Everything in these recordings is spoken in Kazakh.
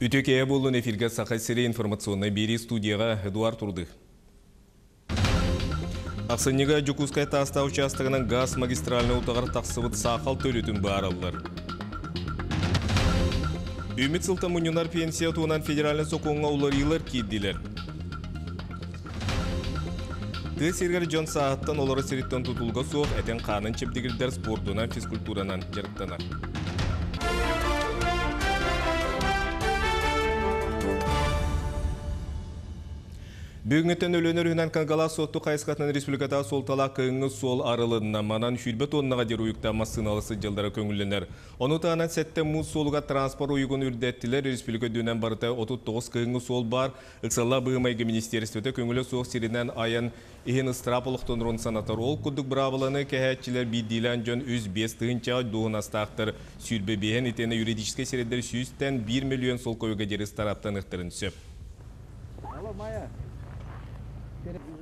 Үтекея болын эфирге сақай информационный бери студияға Эдуард Турды. Ақсынеға Жукускай таста участығының газ магистральны ұтағыр тақсывыт сақал төлітін баралылар. Үміт мұнюнар пенсия туынан федеральны соқуңға улар кейдділер. Ты сергер Джон Сааттан олары сереттен тұтылға соқ әтен қанын чепдегілдер спортынан физкультуранан жарықтанар. Бүгінгеттен өлөнер үнен кангала сотты қайысқатынан республиката сол тала кыңы сол арылынна манан хүлбе тоннаға дер уйықта массыналысы жылдары көңілінер. Оны тағынан сәтті мұз солға транспорт уйығын үрдеттілер республика дөнен барыта 39 кыңы сол бар. Үксалла бұғымайғы министерстветі көңілі соқ сирінен аян иһин страполуқтон рон санатар ол күдік браваланы кәһәтчілер биддилен жон үз бес тыынча дуғын астақтыр. Сүрбе бейін итені юридический середер 100 1 миллион сол көйге деріс тараптан ықтырын сөп. Did it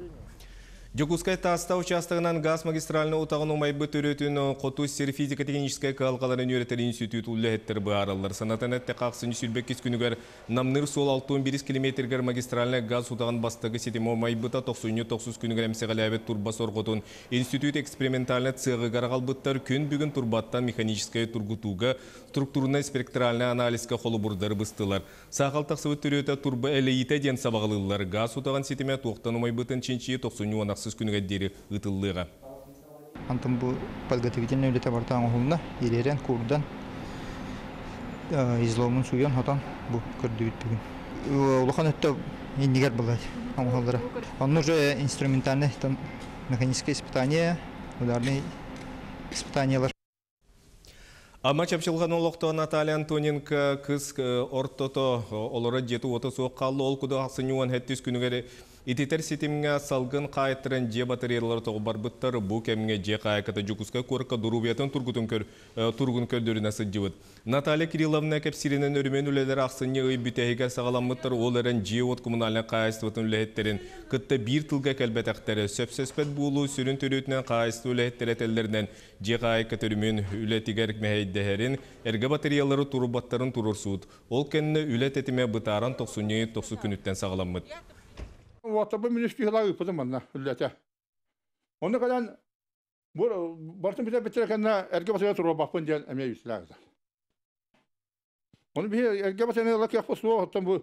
Жокускай таста участогынан газ магистральны утағын умайбы төрөтін қоту сер физико-техническая калқаларын үйретер институт үлләхеттер бұаралар. Санатын әтті қақсын сүлбек кес күнігер намныр сол 61 километргер магистральны газ утағын бастығы сетім умайбыта 90-90 күнігер әмсеғаләбет турба сорғытын институт экспериментальны цығы гарағалбыттар күн бүгін турбаттан механическая тургутуға структурны спектральны анализға қолы бұрдар быстылар. Сақал тақсывы түрөті турба әлейті ден сабағылылар. Газ утағын сетіме тоқтан умайбытын чинчи 90 мақсыз күніге дері ұтылыға. Антын бұл подготовительный үлеті бартан оғылына еререн курдан изломын суян хатан бұл көрді бүтпігін. Улахан өтті еннигер болады оғылдары. Он уже инструментальный там механическое испытание, ударный испытаниялар. Ама чапчылған олықты Наталья Антоненко кыз ортото олары жеті оты соқ қалды ол күді ақсын юан әттіз күнігері Итетер сетимге салгын қайттырын же батареялар тоғы барбыттар бұ кәмге же қайқата жүкісқа көріққа дұрубиятын тұрғын көлдеріне сыджывыд. Наталья Кирилловна кәпсирінен өрімен үлелер ақсыне үй бүтәйге сағаламыттар ол әрін же от коммунальны қайыстывытын үләеттерін күтті бір тылға кәлбәт әқтері сөпсөспәт бұлу сүрін төрөтінен қайысты үләеттер әтелдерінен же қайқы төрімен үләтігерік мәйддәхерін әргі батареялары тұрубаттарын тұрырсуд. Ол кәнні үләт әтіме бұтаран 90-90 күніттен сағаламыд. Уаттабы министрлыгы ыпыды манна үлләтә. Оны кадан бу бартын бите битеркәннә эрге басыя турба бакпын дигән әмә юсләгә. Оны би эрге басыя лак япы су оттан бу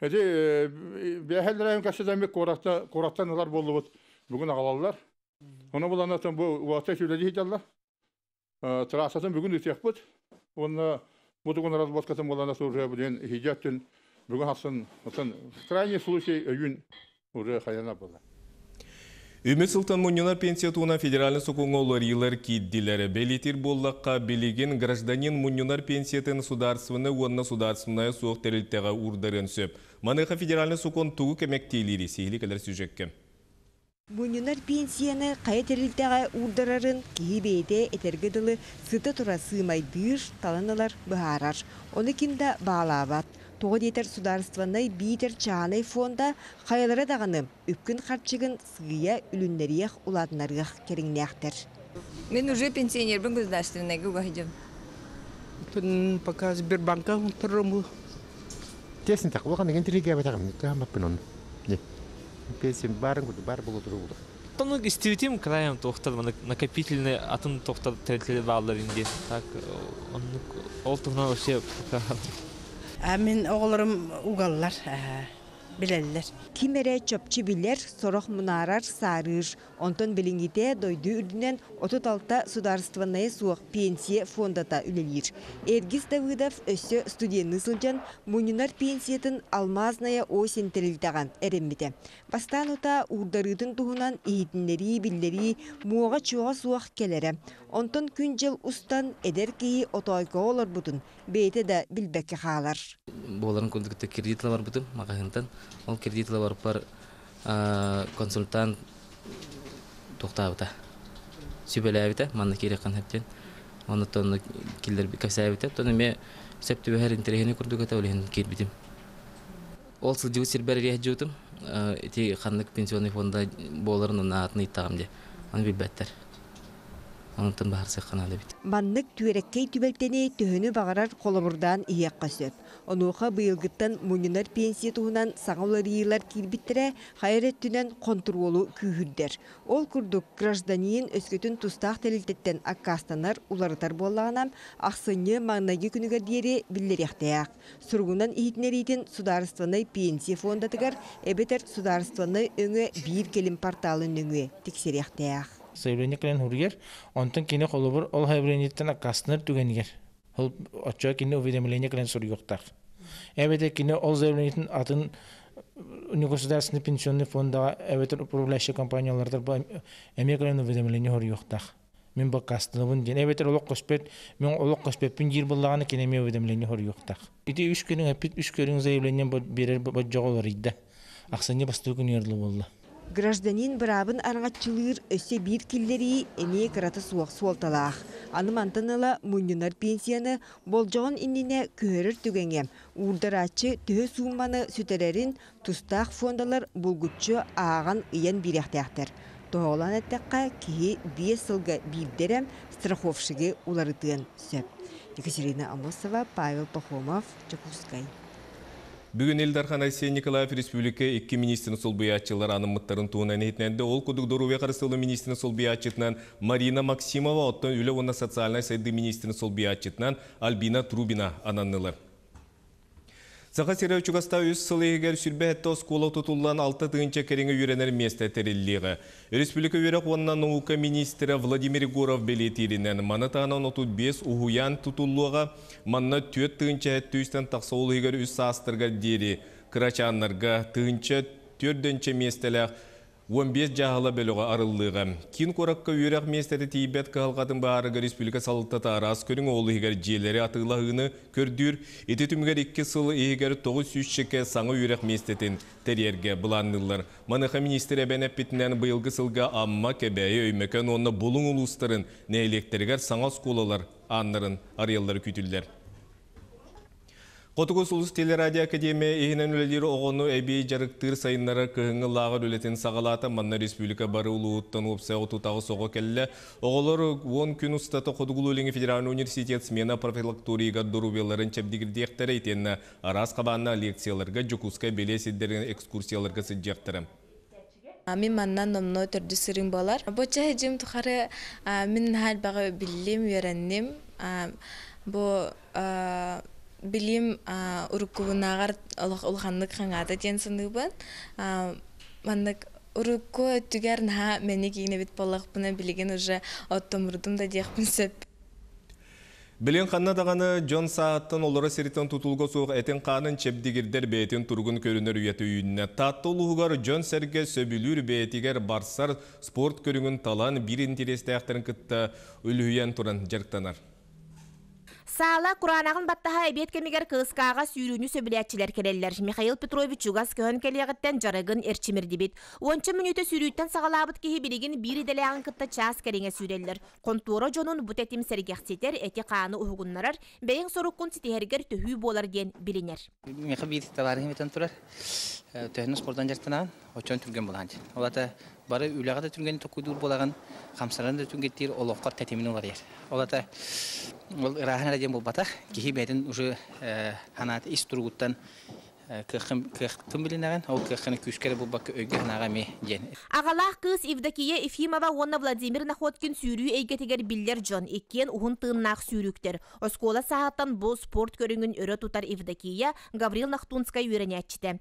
эди бәһәлләрен. Бүген агалалар. Оны бут. Оны бүгін крайний случай уже хаяна была. Үмі Султан Муньонар пенсия туына федеральный сукуңа олар елар киддилері. Белетир боллаққа белеген гражданин Муньонар пенсиятын сударсывыны онна сударсывыны суық тәрілттеға урдарын сөп. Маныға федеральный сукун туғы кемектейлері сейлі сюжекке. Муньонар пенсияны қая тәрілттеға урдарарын кейбейде этергеділі сыты тұра сымай дыр таланалар бұхарар. Оны кімді бағалабат. Тоғы детер сударстванай битер чағанай фонда қайалары дағаны үпкін қарчығын сығыя үлінлеріяқ уладынарғақ керіңнәқтір. Мен уже пенсионер бін государственный гугайдым. Тун пока Сбербанка тұрымы. Тесін тақ, оған деген тіреге бәтағым, қамаппын оны. Не, пенсиям барын күді, бар болу тұру болды. Тону истиритим краем тохтар накопительный атын тохтар тәртілі бағылар инде. Так, он ол тұғынан вообще пока Мен оғылырым уғаллар, білелілер. Кимере чөпчі билер, сорох мұнарар сарыр. Онтон білінгіте дойды үрдінен 36 сударстванная суық пенсия фондата үлелер. Эргиз Давыдов өсі студияны сылжан мұнинар пенсиятын алмазная осен тірілдаған әремміде. Бастан ота урдарыдың туғынан иетінлері, биллері муаға чуға суақ келері. Онтон күн жыл ұстан эдер кейі отойқа олар бұтын. Бейті да білбәкі қалар. Боларын күндікті кредитлар бар бұтын, мағағынтан. Ол кредитлар бар бар консультант тоқтабыта. Сүбеләбіті, манны керек қан әптен. Оны тонны келдер кәсәбіті. Тоны ме сәпті бәхәр интерегені күрдік әті олеген кербітім. Ол сылжығы сірбәрі рейх жүтім. Эти ханнык пенсионный фонда боларын оны атын иттағым де. Оны білбәттер. онтон бахар сыкканалы бит Маннык түереккей түбелтени төһөнү бағарар қолымырдан иекқа сөп. Онуға быйылгыттан мунинар пенсия туһунан саңауларыйлар килбиттере хайрет түнен контролу күйүрдер. Ол курдук гражданин өскөтүн тустақ тәлілтеттен аккастанар уларытар боллағанам ақсыны маңнаги күнігер диери биллеряқтаяқ. Сургунан ихитнеритин сударстваны пенсия фондатыгар эбетер сударстваны өңө бир келим порталын өңө тексеряқтаяқ. Заявление кылан хургер онтон кине ол заявлениеттен аккастыныр түгенигер ол уведомление кине ол заявлениеттен атын негосударственный пенсионный фонда эбете управляющий компанияларда эме уведомление хурюктак мен бу ден эбетер мен коспетпин жир буллаганы уведомление ити үч күнүң эпит күнүң берер ерлы болду Гражданин бырабын араңатчылыр өссе бир киллери эне кыраты суақ суолталаах. Аны мантаныла муннунар пенсияны болжоғын иннине көрір түгенге. Урдарачы төхө сумманы сүтелерин тустақ фондалар булгуччу аған ыян биряхтяқтыр. Тоғолан әттәққа кихи бес сылға билдерем страховшыге уларытын сөп. Екатерина Амосова, Павел Пахомов, Чакускай. Бүгін Элдархан Айсен Николаев Республика 2 министрін сол бұятчылар анымыттарын туынан етіненді ол күдік дұруве қарысылы министрін сол бұятчытынан Марина Максимова, оттан үлі онна социальный сайды министрін сол бұятчытынан Альбина Трубина ананнылар. Сақа сирі үчіғаста үз сылы егер әтті оскола тұтылан 6 тыынча кереңі үйренер месті тәрелілігі. Республика үйрек онна наука министрі Владимир Горов белетирінен манатағынан 35 ухуян тұтылуға манна төт тыынча әтті үстен тақсаулы егер үз састырға дері кырачанларға тыынча төрдінші местелі 15 жағала бөліға арыллыға. Кин қораққа үйрек местері тейбет қағылғатын бағарыға республика салыттаты арас көрің олы егер желері атылағыны көрдір. Еті түмігер 2 сыл егер 900 шеке саңы үйрек местетін тәрерге бұланнылар. Маныха министр әбән әппетінен бұйылғы сылға амма кәбәйі өймекен оны бұлың ұлыстарын не электергер саңа сколалар аннарын арыялары күтілдер. Қотығыз Улус телерадио академия ехінен өлелері оғыны әбей жарықтыр сайынлары күйіңі лағыр өлетін сағалаты Манна Республика бары ұлуыттан өпсә отутағы соғы кәлі. Оғылар 10 күн ұстаты Қотығыл өлеңі Федеральный университет смена профилакториға дұрубеларын чәбдігірдектері етені арас қабанна лекцияларға жүкусқа белесідерін экскурсияларға сыджақтыры. Мин маннан номно төрдү сырым болар. Боча хежим тухары мин хал бага биллим веренним. Бу билим уруккубунаагар улханнык хаңата тен сындыбын. Маннык урукку түгер наха мени кийне бит боллакпына билеген уже оттомурдум да диякпын сөп. Білен қанна дағаны Джон Сааттан олары серитен тұтылғы соғы әтен қанын чепдігірдер бәйтін тұрғын көрінер үйеті үйінне. Татты ұлығығар Джон Сәрге сөбілір бәйтігер барсар спорт көріңін талан бір интересті ақтарын күтті үліген тұрын жарқтанар. Саала Куранағын баттаға әбет кемегер кыыскаға сүйрүүнү сөбілетчілер кереллер. Михаил Петрович Чугас көхін келегіттен жарығын әрчімірді бет. Ончы мүнеті сүйрүүттен сағалабыт кеге білеген бір иделяғын кытта час кәреңе сүйреллер. Контура жонун бұт әтім сәргексетер әте қаны ұғыннарар, бәйін сорыққын сітігергер төхүй болар ген білінер. Меха түрген болған. Олата бары үләгә дә түрген токуйдур болаган, хамсаран да түргеттер олоққа тәтемин олар ер. Олата ол рахана дем болбата, кихи бәден уже ханат ис тургуттан кыхтым билинаган, ол. Агалах кыз Евдокия Ефимова онна Владимир Находкин сүйрүү эйгетегер биллер Джон эккен ухун тыыннах сүйрүктер. Оскола сааттан бу спорт көрүнгүн өрө тутар Евдокия Гаврил Нахтунская үйренятчите.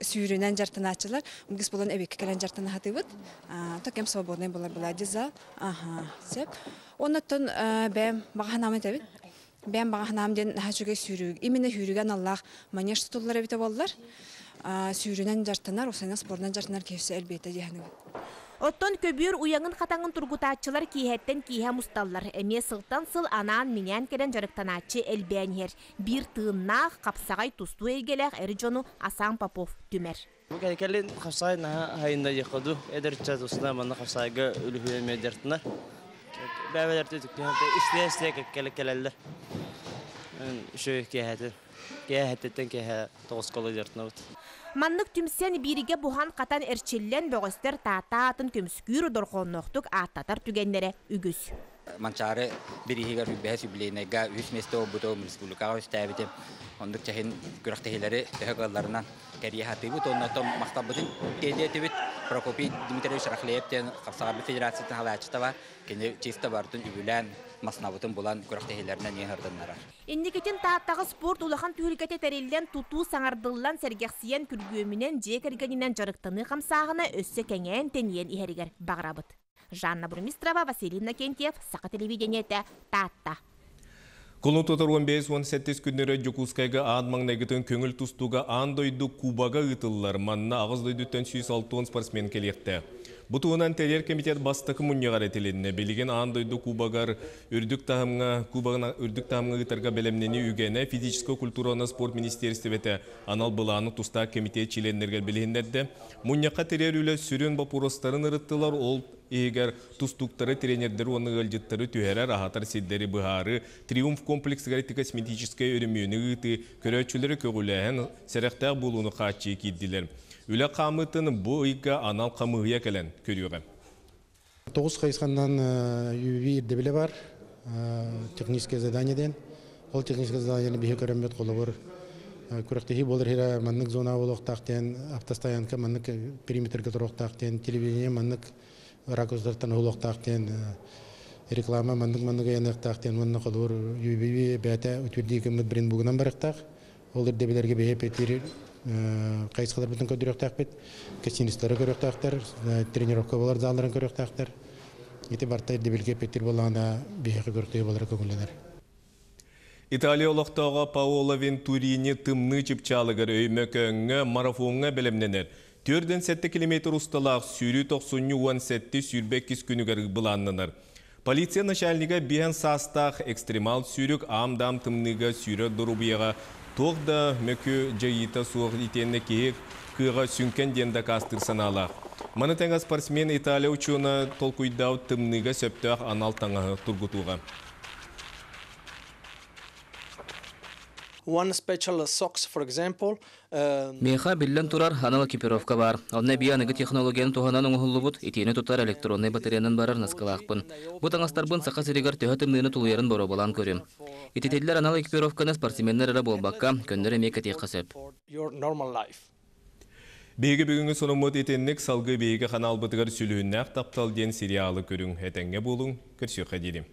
Сүйрүнен жартыначылар, угис болон эбекке келен жартына хатыбыт. Токем свободный болар булади зал. Аха, сеп. Оннотон бәм баганамы. Бәм баганам ден хачуге сүйрүг. Именно сүйрүгөн Аллах манеш тутуллар бите боллар. Сүйрүнен жартынар, осайна спорттан жартынар кефсе элбете дияны. Оттон көбүр уяңын хатаңын тургутаачылар киһеттен киһә мусталлар. Эме сылтан сыл анаан минян келен жарыктаначы элбәнер. Бир тыыннах капсагай тусту эйгелек Эрджону Асан Попов түмер. Бүген келен капсагай на хайында якыду. Эдерчә тусна мана капсагайга үлүһү медертнар. Бәбәләр төтүктән истәстә келе келелләр. Шөй киһәтен. Киһәтен киһә тогыз колы дертнабыт. Маннык түмсен бириге бухан катан эрчиллен бөгөстер таата атын көмскүр дорхонноқтук аттатар түгеннере үгүс. Манчары бирихигер үббэһэ сүблейнега үс место обуто республикага үстәбите. Ондук чахин күрәктәһиләре төһәгалларынан кәрия хатыбыт оннотом мактабытын Прокопий Дмитриевич Рахлеевтен Сагабы Федерациятын халачтава кене чиста бартын үбүлән маснабытын булан күрәктәһиләренә нехәрдәннәр. Инникетин тааттағы спорт улахан түйіргете тәрелден туту саңардыллан сәргәксиен күргөмінен жекергенінен жарықтыны қамсағына өссі кәңен тенен ихерігер бағрабыт. Жанна Бурмистрова, Василина Кентьев, Сақа телевидениеті, Таатта. Кулун тутар 15-17 күннері Жокускайга аан маңнайгытын көңіл тустуга аан дойду Кубага ытыллар манна ағыз дойдуттан 106 спортсмен келекті. Бутуынан терьер комитет бастықы мұньяғар етіленіне белеген аан дойду Кубагар үрдік тағымға Кубагына үрдік тағымға ғытарға белемнені үгені физическо культураны спорт министерстветі анал бұланы туста комитет чиленнергер білгендерді. Мұньяқа терьер үлі сүрін бапуростарын ырыттылар ол егер тустуктары тренердер оны ылжыттары түһәрәр ахатар сиддери быһары триумф комплекс косметическая өрүмүнү ыты көрөчүлөрү көгүләһен сәрәхтәк булуну качы киддилер. Үлә камытын бу ыйга анал камыгыя келен көрүгә. Тоғыз қайысқандан UV ирдебіле бар, техническое заданиеден. Ол техническое заданиені бихе көрәмбет қолы бар. Күрәктехи болыр хира маннык зона болуq тақтен, автостоянка маннык периметрге тұруq тақтен, телевидение маннык ракурстардан олуq тақтен, реклама янық тақтен, маннык қолыр UV бәті үтверді кіммет бірін бұғынан барықтақ. Ол ирдебелерге бихе петир кайсылар бүтүн көдүрөк бит кесинистері көрөк тактар тренировка болар залдарын көрөк тактар ити барта дебилге петир болганда бияка көрөктөй болар көңүлөнөр Италия олықтауға Паоло Вентурини тымны чипчалыгыр өймөкөңі марафонға білімненер. Төрден 7 километр ұсталақ сүйрі 90 сәтті сүйрбек кіз күнігер бұланныныр. Полиция начальника биен састақ экстремал сүйрік амдам тымныға сүйрі дұрубияға тоғда мөкі жайыта суық итенне кейік кыға сүнкен денді кастыр саналақ. Маны спортсмен Италия учуына толкуйдау тымныға сөптіғ анал таңағы. Меха биллен турар анал экипировка бар. Онна бияныгы технологияны туханан оңғылыбыт, итені тутар электронный батареянын барар наскалақпын. Бу таңастарбын сақа сиригар төһө тымныны тулуярын боро болан көрім. Итетелдер анал экипировканы спортсменнер ара болбакка, көннөр эмек этек қасып. your normal life. Беги бүгүнгү сонумут етенник салгы беги канал бытыгар сүлүүннәк таптал ден сериалы көрүң. Этеңге болуң, көрсөк дедим.